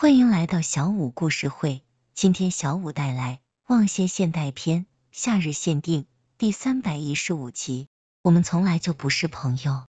欢迎来到小五故事会。今天小五带来《望仙现代篇》夏日限定第三百一十五集。我们从来就不是朋友。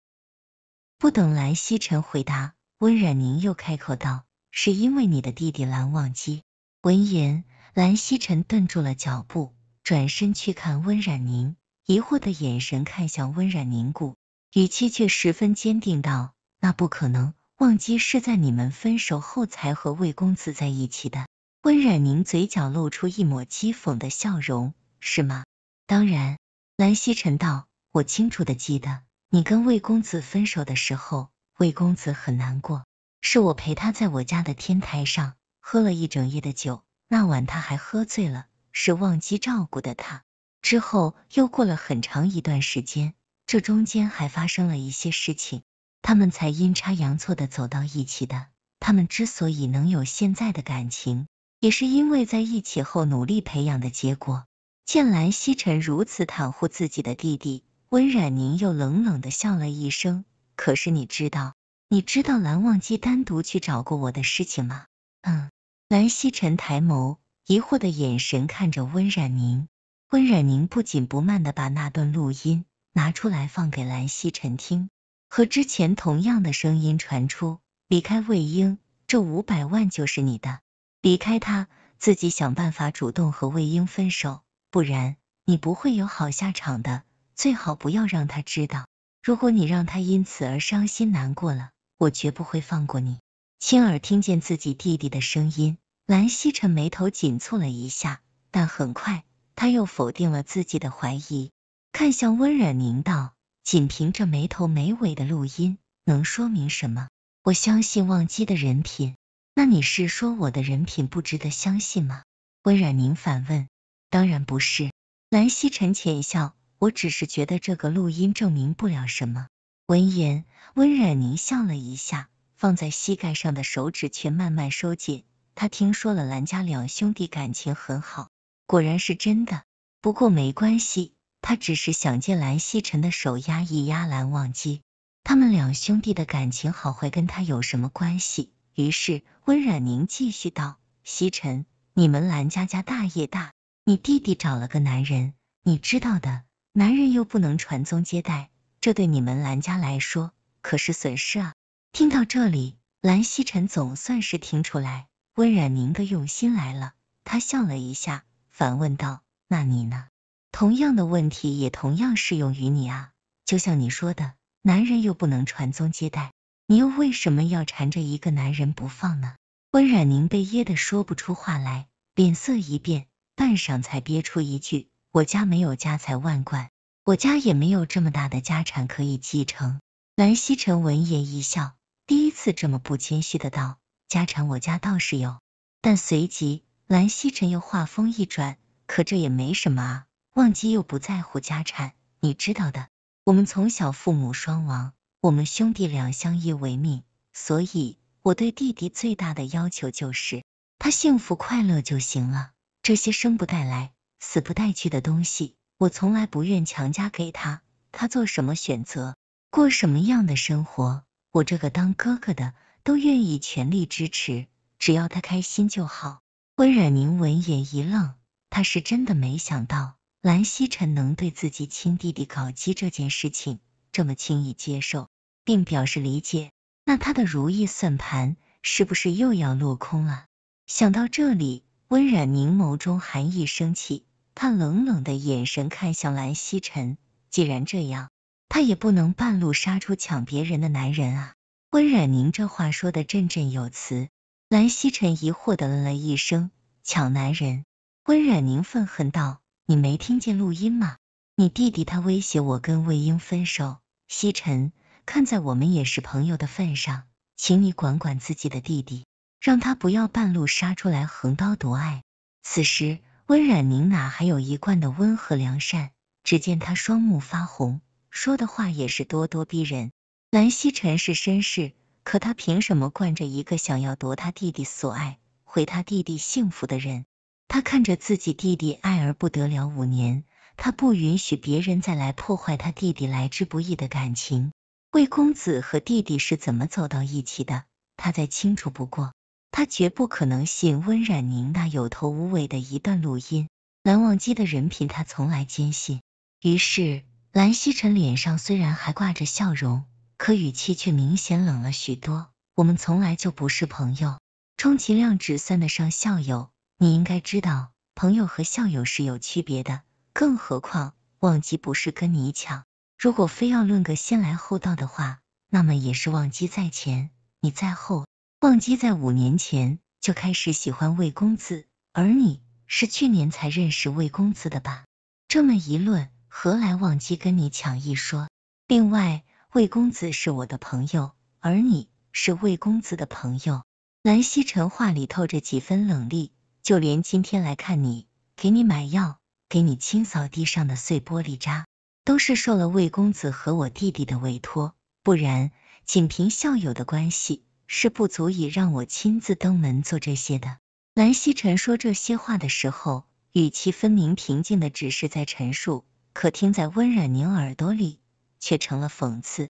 不等蓝曦臣回答，温冉宁又开口道：“是因为你的弟弟蓝忘机。”闻言，蓝曦臣顿住了脚步，转身去看温冉宁，疑惑的眼神看向温冉宁，故语气却十分坚定道：“那不可能。”忘机是在你们分手后才和魏公子在一起的。温冉宁嘴角露出一抹讥讽的笑容，是吗？当然。蓝曦臣道，我清楚的记得，你跟魏公子分手的时候，魏公子很难过，是我陪他在我家的天台上喝了一整夜的酒，那晚他还喝醉了，是忘机照顾的他。之后又过了很长一段时间，这中间还发生了一些事情。他们才阴差阳错的走到一起的。他们之所以能有现在的感情，也是因为在一起后努力培养的结果。见蓝曦臣如此袒护自己的弟弟，温冉宁又冷冷的笑了一声。可是你知道，你知道蓝忘机单独去找过我的事情吗？嗯。蓝曦臣抬眸，疑惑的眼神看着温冉宁。温冉宁不紧不慢的把那段录音拿出来放给蓝曦臣听。和之前同样的声音传出，离开魏婴，这五百万就是你的。离开他，自己想办法主动和魏婴分手，不然你不会有好下场的。最好不要让他知道，如果你让他因此而伤心难过了，我绝不会放过你。亲耳听见自己弟弟的声音，蓝曦臣眉头紧蹙了一下，但很快他又否定了自己的怀疑，看向温冉宁道。仅凭着没头没尾的录音，能说明什么？我相信忘机的人品，那你是说我的人品不值得相信吗？温冉宁反问。当然不是。蓝曦臣浅笑，我只是觉得这个录音证明不了什么。闻言，温冉宁笑了一下，放在膝盖上的手指却慢慢收紧。他听说了蓝家两兄弟感情很好，果然是真的。不过没关系。他只是想借蓝曦臣的手压一压蓝忘机，他们两兄弟的感情好坏跟他有什么关系？于是温冉宁继续道：“曦臣，你们蓝家家大业大，你弟弟找了个男人，你知道的，男人又不能传宗接代，这对你们蓝家来说可是损失啊！”听到这里，蓝曦臣总算是听出来温冉宁的用心来了，他笑了一下，反问道：“那你呢？”同样的问题也同样适用于你啊！就像你说的，男人又不能传宗接代，你又为什么要缠着一个男人不放呢？温冉宁被噎得说不出话来，脸色一变，半晌才憋出一句：“我家没有家财万贯，我家也没有这么大的家产可以继承。”蓝曦臣闻言一笑，第一次这么不谦虚的道：“家产我家倒是有。”但随即蓝曦臣又话锋一转：“可这也没什么啊。”忘机又不在乎家产，你知道的。我们从小父母双亡，我们兄弟俩相依为命，所以我对弟弟最大的要求就是他幸福快乐就行了。这些生不带来、死不带去的东西，我从来不愿强加给他。他做什么选择，过什么样的生活，我这个当哥哥的都愿意全力支持，只要他开心就好。温冉宁闻言一愣，他是真的没想到。蓝曦臣能对自己亲弟弟搞基这件事情这么轻易接受，并表示理解，那他的如意算盘是不是又要落空了？想到这里，温冉凝眸中寒意升起，他冷冷的眼神看向蓝曦臣。既然这样，他也不能半路杀出抢别人的男人啊！温冉凝这话说的振振有词。蓝曦臣疑惑的嗯了一声，抢男人？温冉凝愤恨道。你没听见录音吗？你弟弟他威胁我跟魏婴分手。西尘，看在我们也是朋友的份上，请你管管自己的弟弟，让他不要半路杀出来横刀夺爱。此时温冉宁哪还有一贯的温和良善？只见他双目发红，说的话也是咄咄逼人。蓝曦臣是绅士，可他凭什么惯着一个想要夺他弟弟所爱、毁他弟弟幸福的人？他看着自己弟弟爱而不得了五年，他不允许别人再来破坏他弟弟来之不易的感情。魏公子和弟弟是怎么走到一起的，他再清楚不过。他绝不可能信温冉宁那有头无尾的一段录音。蓝忘机的人品，他从来坚信。于是，蓝曦臣脸上虽然还挂着笑容，可语气却明显冷了许多。我们从来就不是朋友，充其量只算得上校友。你应该知道，朋友和校友是有区别的。更何况，忘机不是跟你抢。如果非要论个先来后到的话，那么也是忘机在前，你在后。忘机在五年前就开始喜欢魏公子，而你。是去年才认识魏公子的吧？这么一论，何来忘机跟你抢一说？另外，魏公子是我的朋友，而你是魏公子的朋友。蓝曦臣话里透着几分冷厉，就连今天来看你，给你买药，给你清扫地上的碎玻璃渣，都是受了魏公子和我弟弟的委托，不然仅凭校友的关系，是不足以让我亲自登门做这些的。蓝曦臣说这些话的时候，语气分明平静的只是在陈述，可听在温冉宁耳朵里，却成了讽刺。